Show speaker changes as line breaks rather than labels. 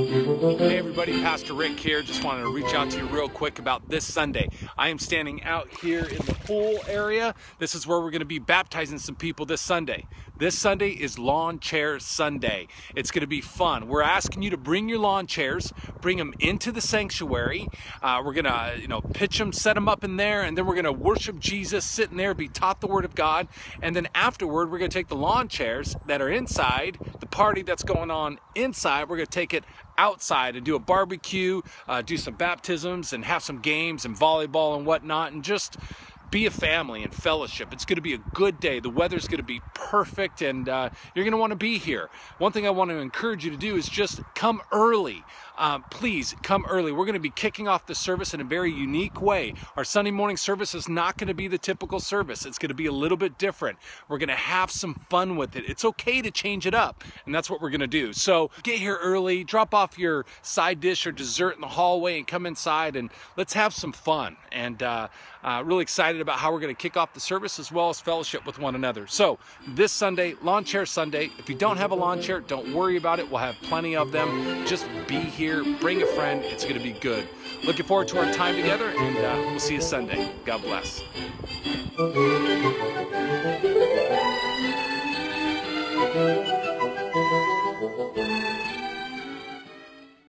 Hey everybody, Pastor Rick here. Just wanted to reach out to you real quick about this Sunday. I am standing out here in the pool area. This is where we're going to be baptizing some people this Sunday. This Sunday is Lawn Chair Sunday. It's going to be fun. We're asking you to bring your lawn chairs, bring them into the sanctuary. Uh, we're going to, you know, pitch them, set them up in there, and then we're going to worship Jesus, sit in there, be taught the Word of God, and then afterward, we're going to take the lawn chairs that are inside, the party that's going on inside, we're going to take it outside and do a barbecue, uh, do some baptisms, and have some games and volleyball and whatnot, and just be a family and fellowship. It's going to be a good day. The weather's going to be perfect, and uh, you're going to want to be here. One thing I want to encourage you to do is just come early. Um, please come early. We're going to be kicking off the service in a very unique way. Our Sunday morning service is not going to be the typical service. It's going to be a little bit different. We're going to have some fun with it. It's okay to change it up, and that's what we're going to do. So get here early, drop off your side dish or dessert in the hallway, and come inside and let's have some fun. And uh, uh, really excited about how we're going to kick off the service as well as fellowship with one another. So this Sunday, Lawn Chair Sunday. If you don't have a lawn chair, don't worry about it. We'll have plenty of them. Just be here here. Bring a friend. It's going to be good. Looking forward to our time together, and uh, we'll see you Sunday. God bless.